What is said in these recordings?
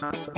Thank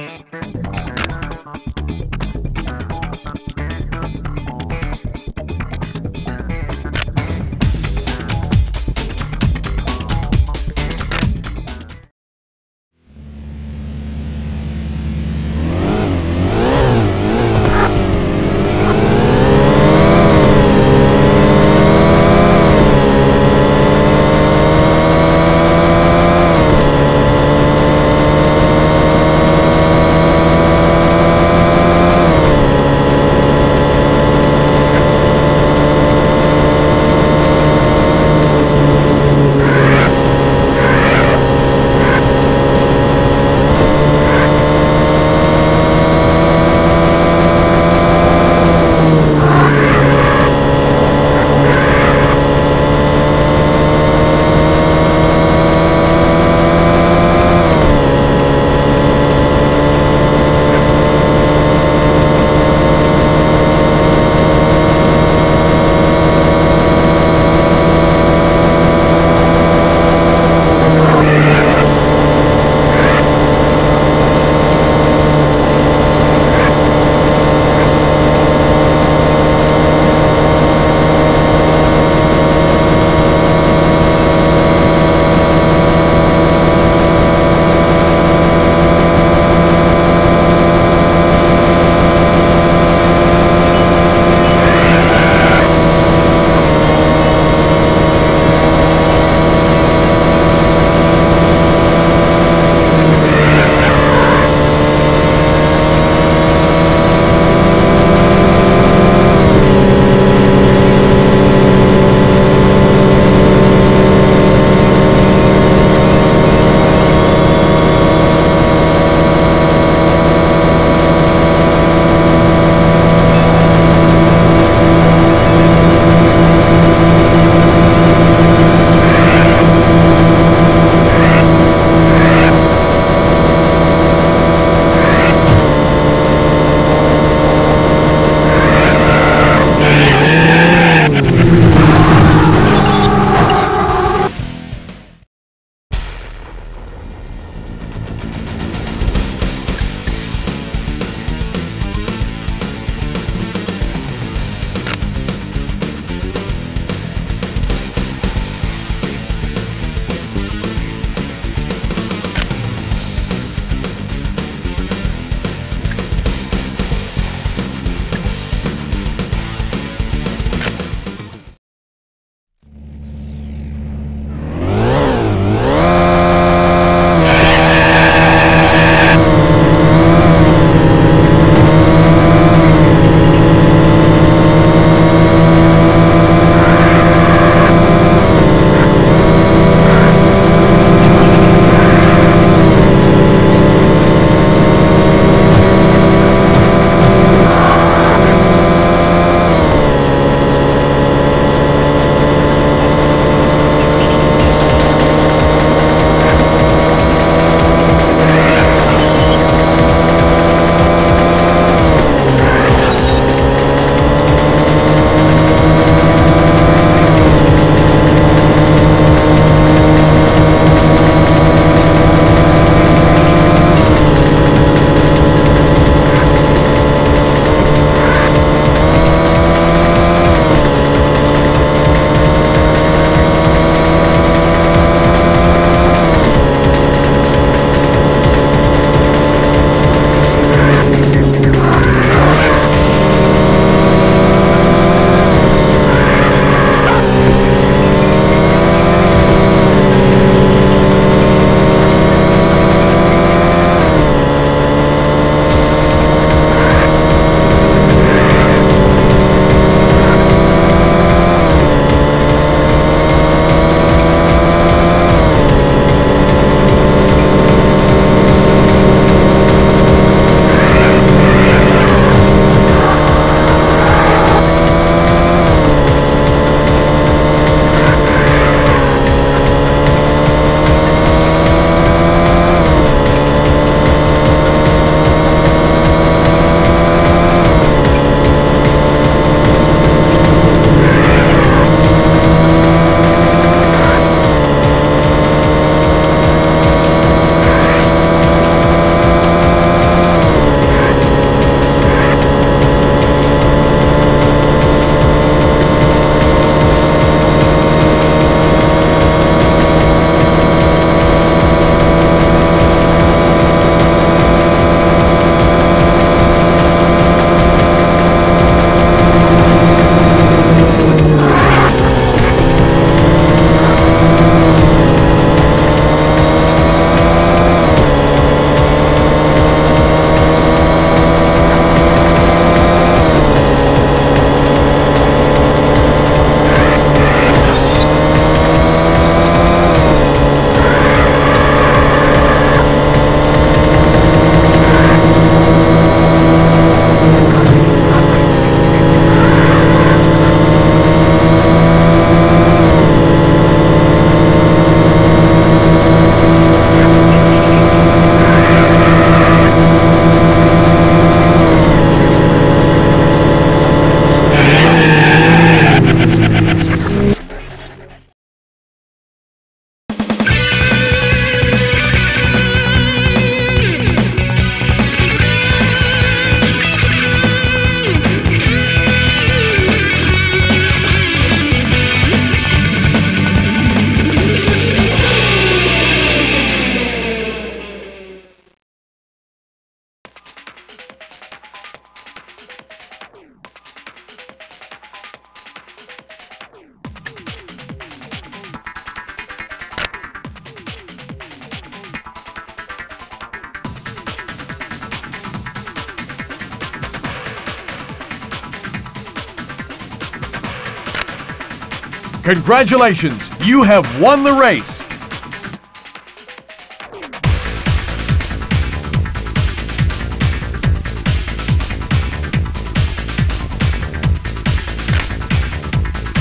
Congratulations, you have won the race.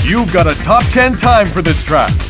You've got a top 10 time for this track.